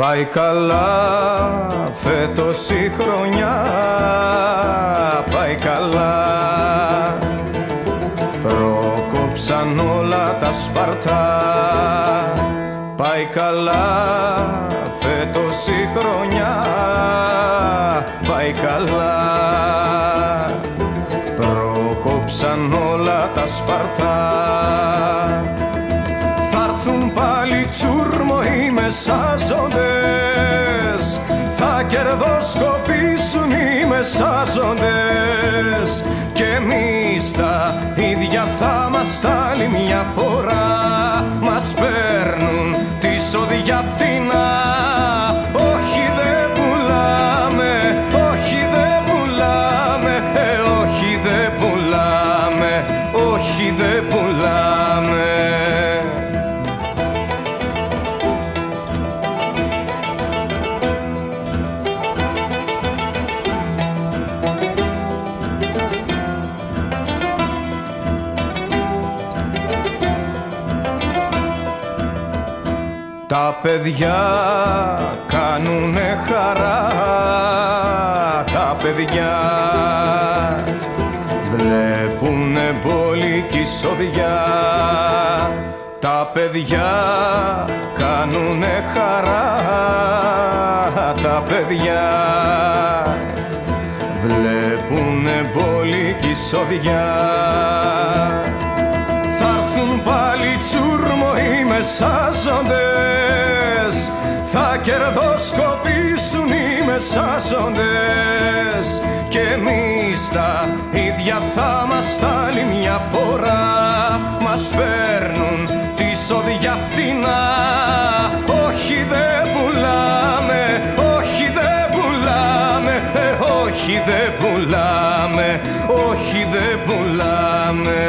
Πάει καλά φέτος η χρονιά. Πάει καλά. Πρόκοψαν όλα τα σπαρτά Πάει καλά φέτος η χρονιά. Πάει καλά. Πρόκοψαν όλα τα σπαρτά μεσάζοντες. Θα κερδοσκοπήσουν οι μεσάζοντες. Και εμείς τα ίδια θα μας άλλη μια φορά. Μας παίρνουν τη σοδιά φτηνά Τα παιδιά κάνουνε χαρά. Τα παιδιά βλέπουνε μπόλικη σοδιά. Τα παιδιά κάνουνε χαρά. Τα παιδιά βλέπουνε μπόλικη σοδιά μεσάζοντες. Θα κερδοσκοπήσουν οι μεσάζοντες. Και εμείς τα ίδια θα μας άλλη μια φορά. Μας παίρνουν τη σοδιά φτηνά. Όχι δεν πουλάμε, όχι δεν πουλάμε. Ε, Όχι δεν πουλάμε, όχι δεν πουλάμε